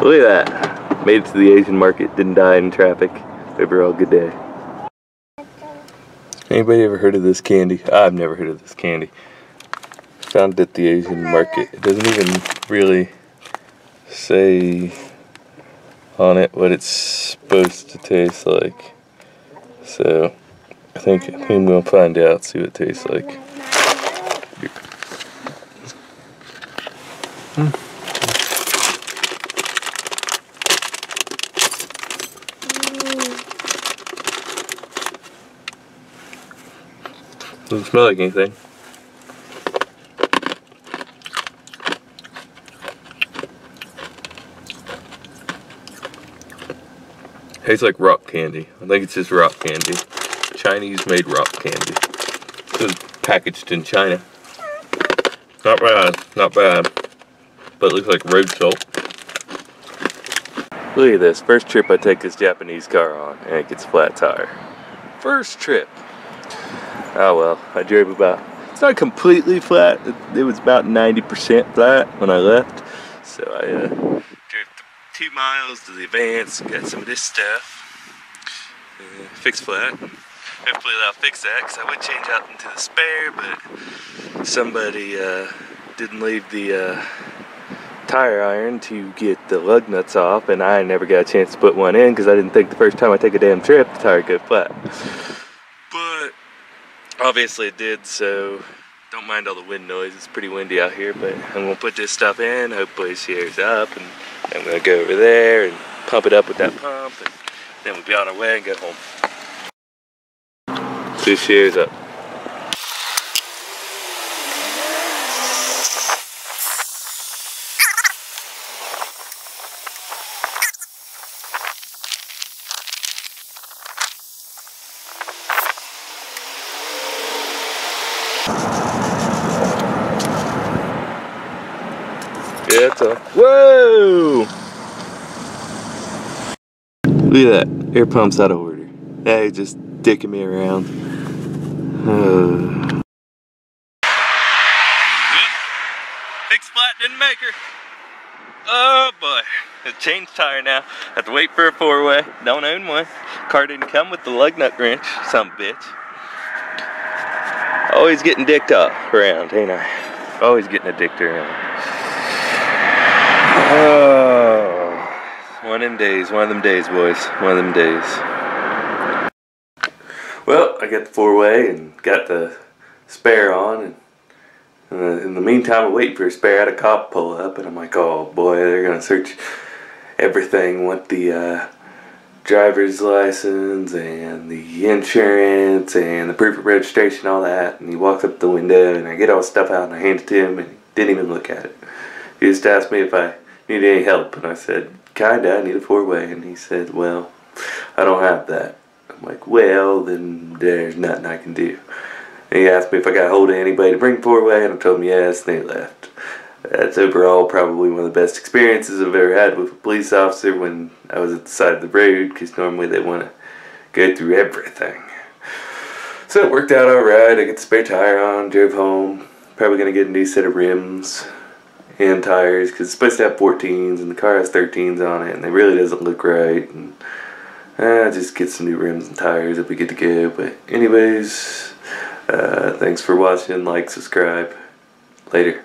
Look at that. Made it to the Asian market, didn't die in traffic. Overall, good day. Anybody ever heard of this candy? I've never heard of this candy. Found it at the Asian market. It doesn't even really say on it what it's supposed to taste like. So I think, I think I'm gonna find out, see what it tastes like. Doesn't smell like anything. Tastes like rock candy. I think it's just rock candy. Chinese made rock candy. It was packaged in China. Not bad, not bad. But it looks like road salt. Look at this. First trip I take this Japanese car on and it gets flat tire. First trip. Oh well, I drove about, it's not completely flat, it, was about 90% flat when I left. So I uh, drove two miles to the Advance, got some of this stuff, uh, Fix-a-Flat. Hopefully they'll fix that because I would change out into the spare, but somebody uh, didn't leave the uh, tire iron to get the lug nuts off and I never got a chance to put one in because I didn't think the first time I take a damn trip the tire go flat. But obviously it did, so don't mind all the wind noise. It's pretty windy out here, but I'm gonna put this stuff in, hopefully it shares up, and I'm gonna go over there and pump it up with that pump, and then we'll be on our way and get home. This shares up. Yeah, it's a, whoa! Look at that, air pump's out of order. Hey, just dicking me around. Uh. Big splat didn't make her. Oh boy, it's changed tire now. Have to wait for a four-way. Don't own one. Car didn't come with the lug nut wrench, some bitch. Always getting dicked up around, ain't I? Always getting a dicked around. Oh, one of them days, one of them days, boys. One of them days. Well, I got the four-way and got the spare on, and uh, in the meantime, I'm waiting for a spare. I had a cop pull up, and I'm like, oh boy, they're gonna search everything. Want the uh, driver's license and the insurance and the proof of registration, all that. And he walks up the window, and I get all the stuff out and I hand it to him, and he didn't even look at it. He just asked me if I need any help? And I said, kinda, I need a four-way. And he said, well, I don't have that. I'm like, well, then there's nothing I can do. And he asked me if I got hold of anybody to bring four-way, and I told him yes, and they left. That's overall probably one of the best experiences I've ever had with a police officer when I was at the side of the road, because normally they want to go through everything. So it worked out alright. I got the spare tire on, drove home. Probably going to get a new set of rims and tires because it's supposed to have 14s and the car has 13s on it and it really doesn't look right and uh, just get some new rims and tires if we get to go but anyways uh, thanks for watching like subscribe later